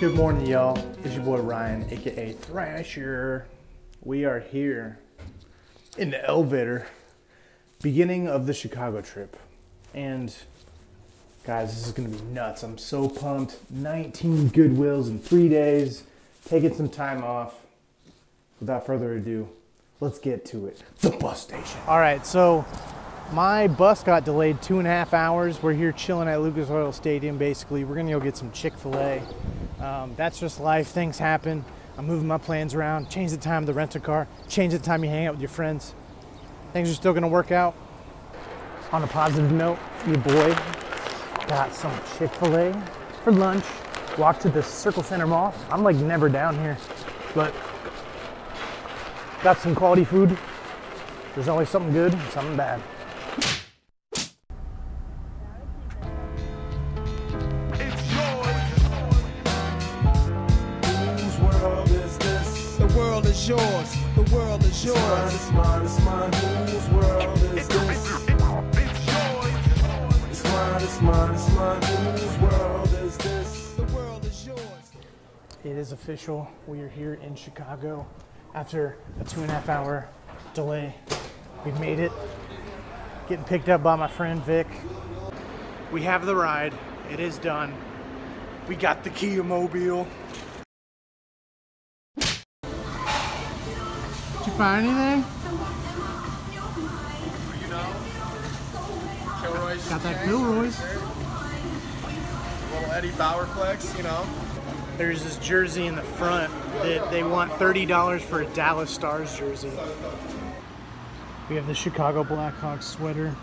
Good morning, y'all. It's your boy Ryan, aka Thrasher. We are here in the elevator, beginning of the Chicago trip. And guys, this is gonna be nuts. I'm so pumped. 19 Goodwills in three days, taking some time off. Without further ado, let's get to it. The bus station. All right, so my bus got delayed two and a half hours. We're here chilling at Lucas Oil Stadium. Basically, we're gonna go get some Chick Fil A. Um, that's just life. Things happen. I'm moving my plans around. Change the time of the rental car. Change the time you hang out with your friends. Things are still gonna work out. On a positive note, your boy got some Chick Fil A for lunch. Walked to the Circle Centre Mall. I'm like never down here, but got some quality food. There's always something good something bad. Is yours. The world is Mine, yours. it's mine, it's mine. Whose world is this? It's yours. It's mine, it's mine, it's mine. Whose world is this? The world is yours. It is official. We are here in Chicago after a two and a half hour delay. We've made it. Getting picked up by my friend Vic. We have the ride. It is done. We got the Kia Mobile. Did you find anything? Kilroy's Got that Gilroy's. little Eddie Bauer flex, you know. There's this jersey in the front that they want $30 for a Dallas Stars jersey. We have the Chicago Blackhawks sweater.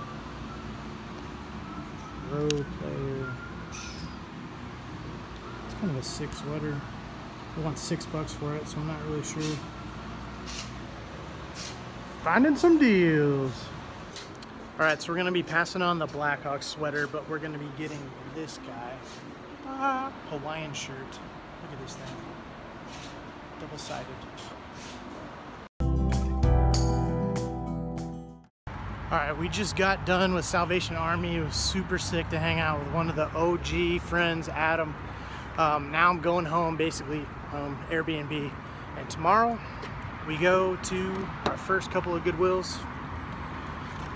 Road player. It's kind of a sick sweater. I want six bucks for it, so I'm not really sure. Finding some deals. All right, so we're gonna be passing on the Blackhawks sweater, but we're gonna be getting this guy. Ah, Hawaiian shirt. Look at this thing. Double sided. All right, we just got done with Salvation Army. It was super sick to hang out with one of the OG friends, Adam. Um, now I'm going home, basically, um, Airbnb. And tomorrow we go to our first couple of Goodwills.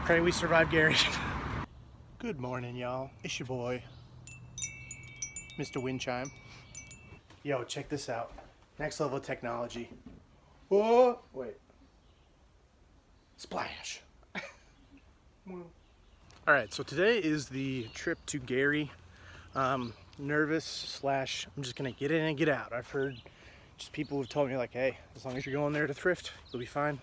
Pray we survive Gary. Good morning, y'all. It's your boy, Mr. Windchime. Yo, check this out. Next level technology. Oh, wait. Splash. All right, so today is the trip to Gary. Um, nervous slash I'm just gonna get in and get out. I've heard just people who've told me like, hey, as long as you're going there to thrift, you'll be fine.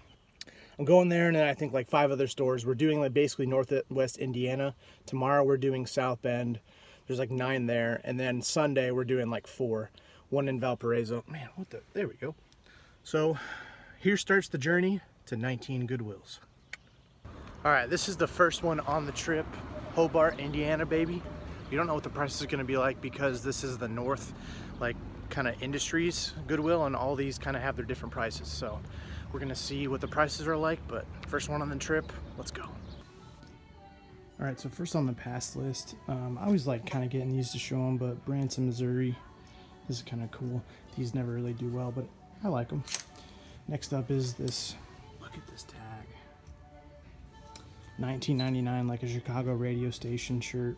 I'm going there, and then I think like five other stores. We're doing like basically Northwest Indiana. Tomorrow we're doing South Bend. There's like nine there, and then Sunday we're doing like four. One in Valparaiso. Man, what the? There we go. So here starts the journey to 19 Goodwills. All right, this is the first one on the trip. Hobart, Indiana, baby. You don't know what the price is gonna be like because this is the north, like kind of industries Goodwill, and all these kind of have their different prices. So we're gonna see what the prices are like, but first one on the trip, let's go. All right, so first on the pass list, um, I always like kind of getting these to show them, but Branson, Missouri, this is kind of cool. These never really do well, but I like them. Next up is this, look at this tag. 1999 like a Chicago radio station shirt.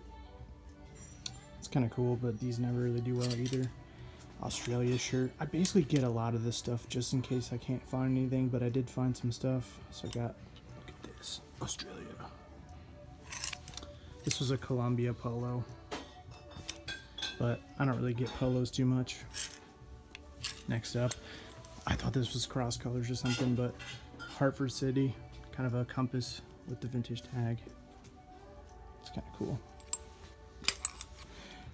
It's kind of cool, but these never really do well either. Australia shirt. I basically get a lot of this stuff just in case I can't find anything, but I did find some stuff. So I got, look at this, Australia. This was a Columbia polo, but I don't really get polos too much. Next up, I thought this was Cross Colours or something, but Hartford City, kind of a compass with the vintage tag. It's kind of cool.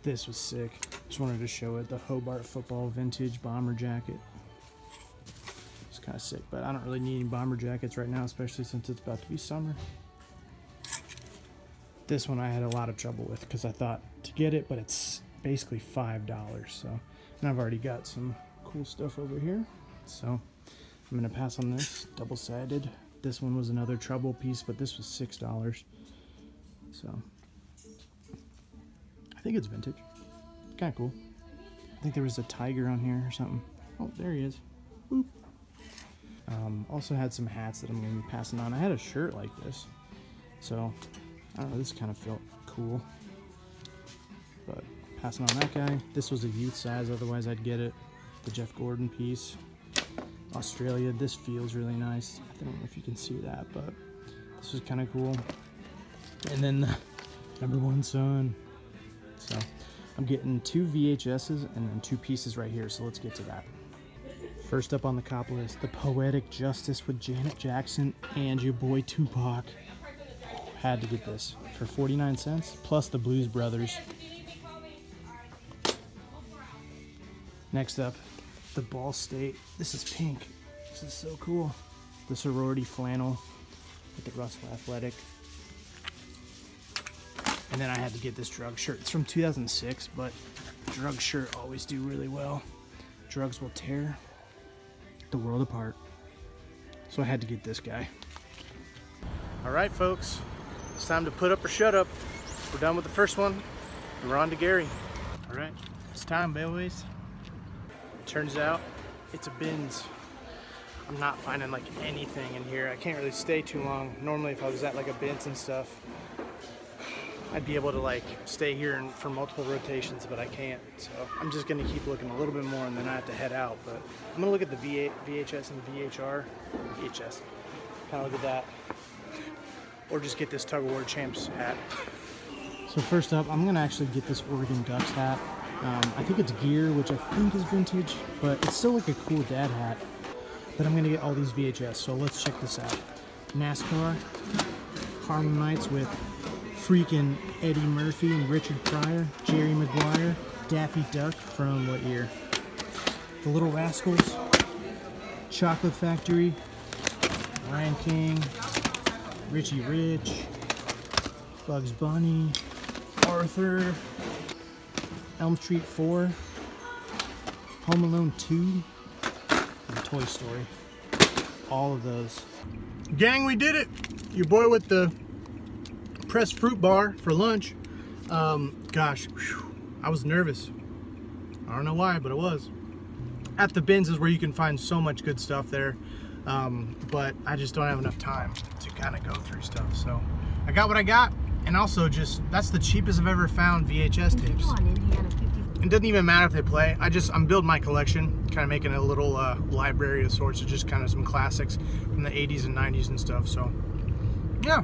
This was sick. Just wanted to show it. The Hobart football vintage bomber jacket. It's kind of sick, but I don't really need any bomber jackets right now, especially since it's about to be summer. This one I had a lot of trouble with because I thought to get it, but it's basically five dollars. So, and I've already got some cool stuff over here. So I'm gonna pass on this double-sided. This one was another trouble piece, but this was six dollars. So I think it's vintage. Kind of cool. I think there was a tiger on here or something. Oh, there he is. Um, also had some hats that I'm going to be passing on. I had a shirt like this. So, I don't know, this kind of felt cool. But passing on that guy. This was a youth size, otherwise I'd get it. The Jeff Gordon piece. Australia, this feels really nice. I don't know if you can see that, but this was kind of cool. And then the number one son. So I'm getting two VHSs and then two pieces right here. So let's get to that. First up on the cop list, the Poetic Justice with Janet Jackson and your boy Tupac. Had to get this for 49 cents, plus the Blues Brothers. Next up, the Ball State. This is pink. This is so cool. The sorority flannel with the Russell Athletic. And then I had to get this drug shirt. It's from 2006, but drug shirt always do really well. Drugs will tear the world apart. So I had to get this guy. All right, folks. It's time to put up or shut up. We're done with the first one. We're on to Gary. All right, it's time, boys. Turns out it's a bins. I'm not finding like anything in here. I can't really stay too long. Normally if I was at like a bins and stuff, I'd be able to like stay here and, for multiple rotations, but I can't. So I'm just gonna keep looking a little bit more and then I have to head out. But I'm gonna look at the V8, VHS and the VHR, VHS, kind of look at that. Or just get this tug of war champs hat. So first up, I'm gonna actually get this Oregon Ducks hat. Um, I think it's gear, which I think is vintage, but it's still like a cool dad hat. But I'm gonna get all these VHS, so let's check this out. NASCAR, Harlem Nights with freaking Eddie Murphy and Richard Pryor, Jerry Maguire, Daffy Duck from what year? The Little Rascals, Chocolate Factory, Lion King, Richie Rich, Bugs Bunny, Arthur, Elm Street 4, Home Alone 2, and Toy Story. All of those. Gang, we did it! Your boy with the pressed fruit bar for lunch. Um, gosh, whew, I was nervous. I don't know why, but it was. At the bins is where you can find so much good stuff there. Um, but I just don't have enough time to kind of go through stuff. So I got what I got. And also just, that's the cheapest I've ever found VHS tapes. on Indiana 50. It doesn't even matter if they play. I just, I'm building my collection, kind of making a little uh, library of sorts of just kind of some classics from the 80s and 90s and stuff. So, yeah,